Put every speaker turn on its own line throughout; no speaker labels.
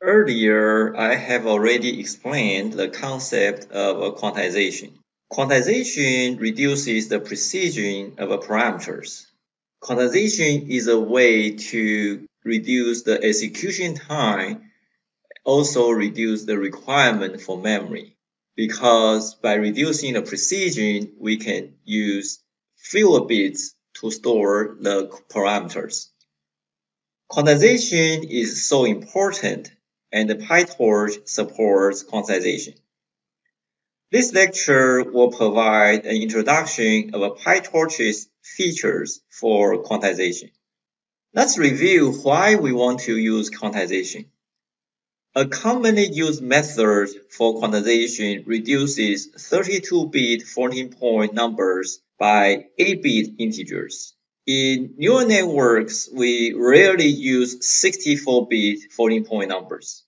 Earlier, I have already explained the concept of quantization. Quantization reduces the precision of parameters. Quantization is a way to reduce the execution time, also reduce the requirement for memory. Because by reducing the precision, we can use fewer bits to store the parameters. Quantization is so important and the PyTorch supports quantization. This lecture will provide an introduction of PyTorch's features for quantization. Let's review why we want to use quantization. A commonly used method for quantization reduces 32-bit floating point numbers by 8-bit integers. In neural networks, we rarely use 64-bit floating point numbers.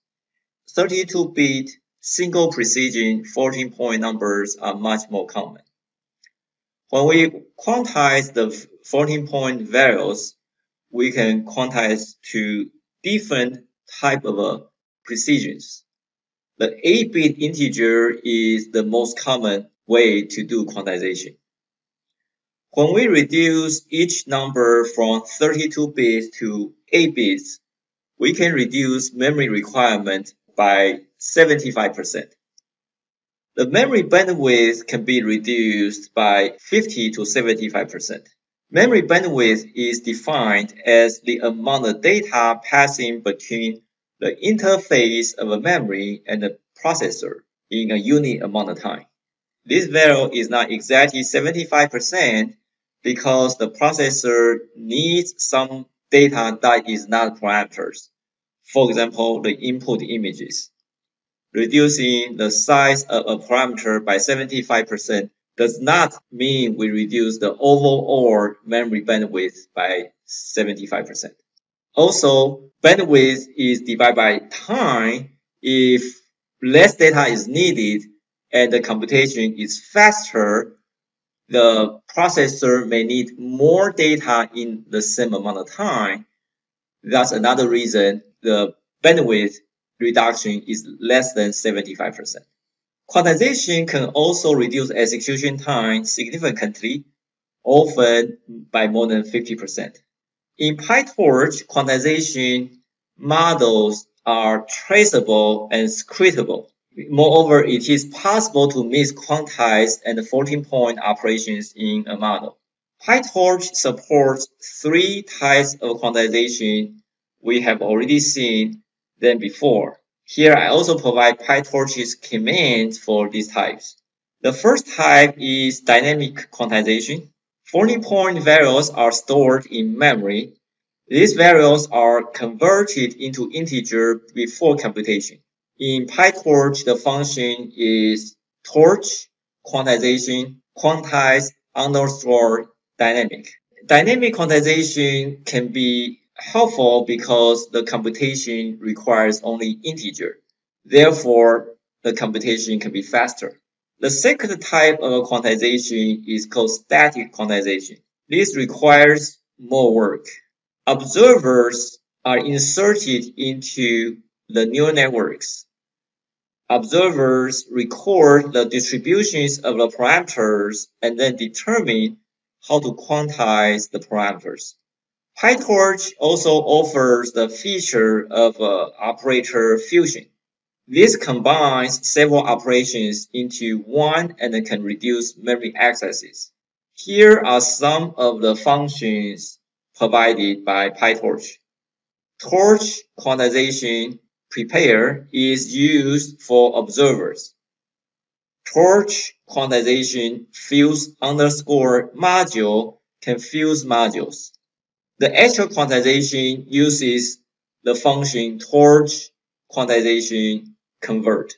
32-bit single precision floating point numbers are much more common. When we quantize the floating point values, we can quantize to different type of uh, precisions. The 8-bit integer is the most common way to do quantization. When we reduce each number from 32 bits to 8 bits, we can reduce memory requirement by 75%. The memory bandwidth can be reduced by 50 to 75%. Memory bandwidth is defined as the amount of data passing between the interface of a memory and the processor in a unit amount of time. This value is not exactly 75%, because the processor needs some data that is not parameters. For example, the input images. Reducing the size of a parameter by 75% does not mean we reduce the overall memory bandwidth by 75%. Also, bandwidth is divided by time. If less data is needed and the computation is faster, the processor may need more data in the same amount of time. That's another reason the bandwidth reduction is less than 75%. Quantization can also reduce execution time significantly, often by more than 50%. In PyTorch, quantization models are traceable and scriptable. Moreover, it is possible to mix quantized and floating point operations in a model. PyTorch supports three types of quantization we have already seen them before. Here I also provide PyTorch's commands for these types. The first type is dynamic quantization. Floating point values are stored in memory. These values are converted into integer before computation. In PyTorch, the function is torch quantization quantize underscore dynamic. Dynamic quantization can be helpful because the computation requires only integer. Therefore, the computation can be faster. The second type of quantization is called static quantization. This requires more work. Observers are inserted into the neural networks Observers record the distributions of the parameters and then determine how to quantize the parameters. PyTorch also offers the feature of uh, operator fusion. This combines several operations into one and can reduce memory accesses. Here are some of the functions provided by PyTorch. Torch quantization prepare is used for observers. Torch quantization fuse underscore module can fuse modules. The actual quantization uses the function torch quantization convert.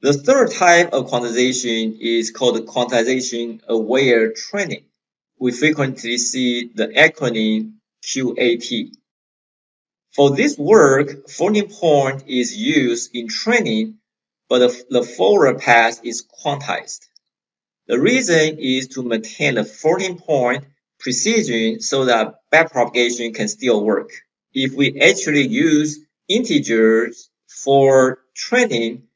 The third type of quantization is called quantization aware training. We frequently see the acronym QAT. For this work, floating point is used in training, but the, the forward path is quantized. The reason is to maintain the floating point precision so that backpropagation can still work. If we actually use integers For training,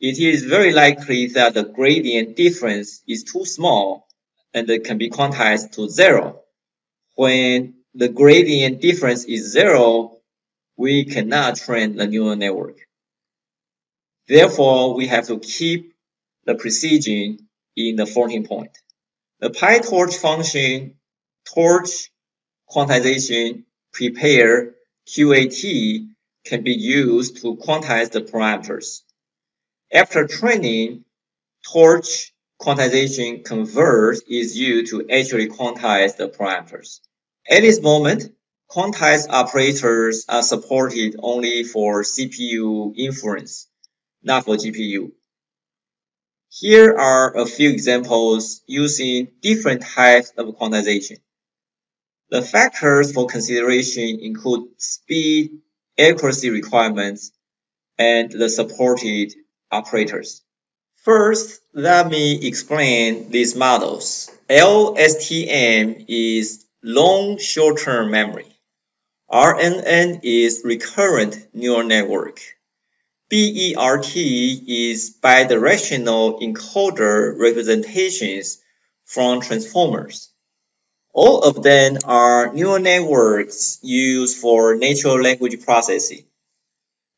it is very likely that the gradient difference is too small and it can be quantized to zero. When the gradient difference is zero, we cannot train the neural network. Therefore, we have to keep the precision in the floating point. The PyTorch function, torch, quantization, prepare, QAT can be used to quantize the parameters. After training, torch quantization convert is used to actually quantize the parameters. At this moment, quantized operators are supported only for CPU inference, not for GPU. Here are a few examples using different types of quantization. The factors for consideration include speed, accuracy requirements, and the supported operators. First, let me explain these models. LSTM is long short-term memory. RNN is recurrent neural network. BERT is bidirectional encoder representations from transformers. All of them are neural networks used for natural language processing.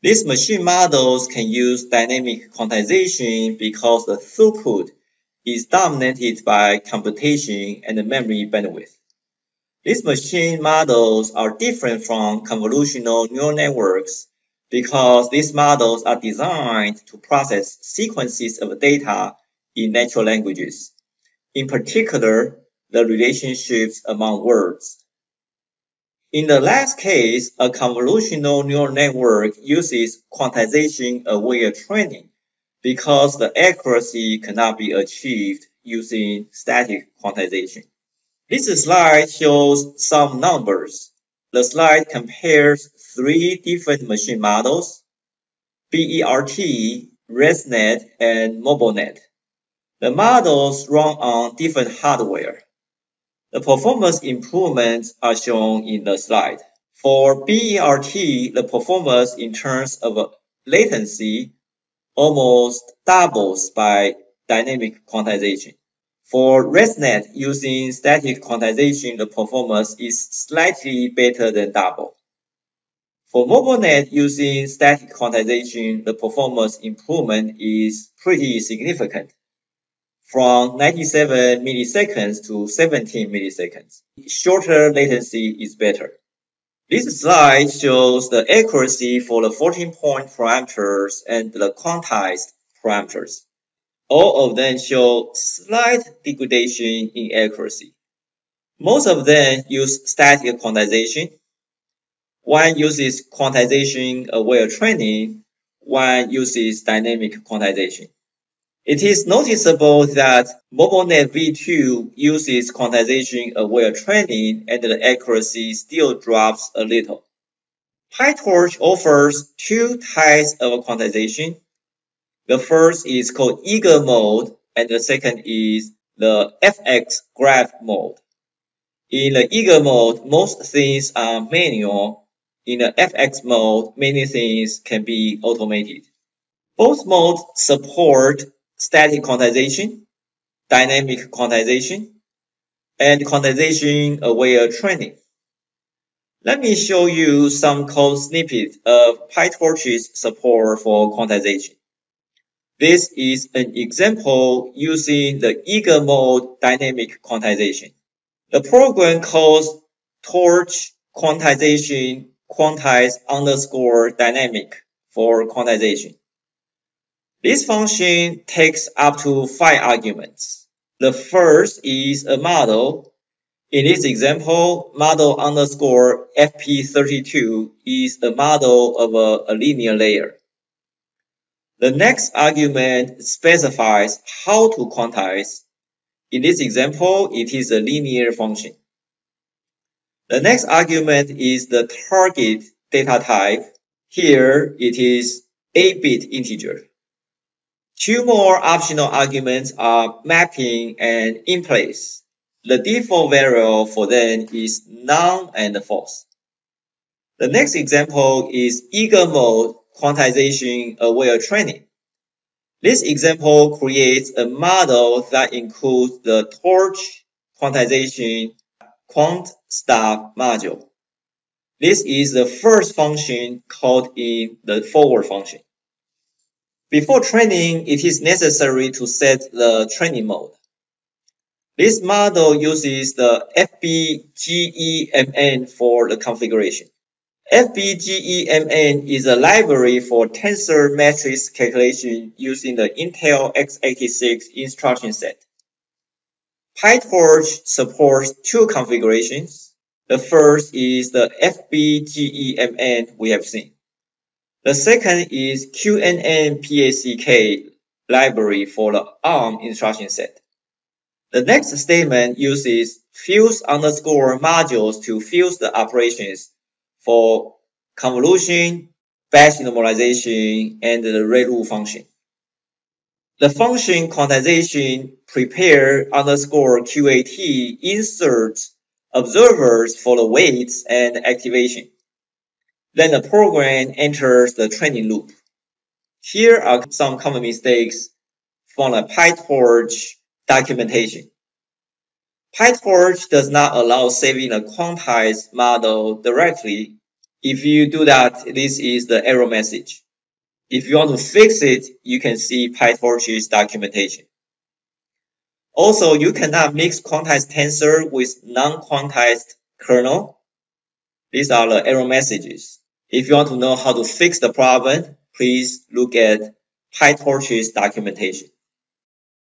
These machine models can use dynamic quantization because the throughput is dominated by computation and memory bandwidth. These machine models are different from convolutional neural networks because these models are designed to process sequences of data in natural languages, in particular, the relationships among words. In the last case, a convolutional neural network uses quantization-aware training because the accuracy cannot be achieved using static quantization. This slide shows some numbers. The slide compares three different machine models, BERT, ResNet, and MobileNet. The models run on different hardware. The performance improvements are shown in the slide. For BERT, the performance in terms of latency almost doubles by dynamic quantization. For ResNet, using static quantization, the performance is slightly better than double. For MobileNet, using static quantization, the performance improvement is pretty significant, from 97 milliseconds to 17 milliseconds. Shorter latency is better. This slide shows the accuracy for the floating point parameters and the quantized parameters all of them show slight degradation in accuracy. Most of them use static quantization. One uses quantization aware training. One uses dynamic quantization. It is noticeable that MobileNet V2 uses quantization aware training and the accuracy still drops a little. PyTorch offers two types of quantization the first is called eager mode, and the second is the FX graph mode. In the eager mode, most things are manual. In the FX mode, many things can be automated. Both modes support static quantization, dynamic quantization, and quantization aware training. Let me show you some code snippets of PyTorch's support for quantization. This is an example using the eager mode dynamic quantization. The program calls torch quantization quantize underscore dynamic for quantization. This function takes up to five arguments. The first is a model. In this example, model underscore FP32 is a model of a, a linear layer. The next argument specifies how to quantize. In this example, it is a linear function. The next argument is the target data type. Here, it is 8-bit integer. Two more optional arguments are mapping and in place. The default variable for them is none and false. The next example is eager mode quantization-aware uh, training. This example creates a model that includes the torch quantization quant stop module. This is the first function called in the forward function. Before training, it is necessary to set the training mode. This model uses the FBGEMM for the configuration. FBGEMM is a library for tensor matrix calculation using the Intel x86 instruction set. PyTorch supports two configurations. The first is the FBGEMM we have seen. The second is QNNPACK library for the ARM instruction set. The next statement uses fuse underscore modules to fuse the operations for convolution, batch normalization, and the ReLU function. The function quantization prepare underscore QAT inserts observers for the weights and activation. Then the program enters the training loop. Here are some common mistakes from the PyTorch documentation. PyTorch does not allow saving a quantized model directly. If you do that, this is the error message. If you want to fix it, you can see PyTorch's documentation. Also, you cannot mix quantized tensor with non-quantized kernel. These are the error messages. If you want to know how to fix the problem, please look at PyTorch's documentation.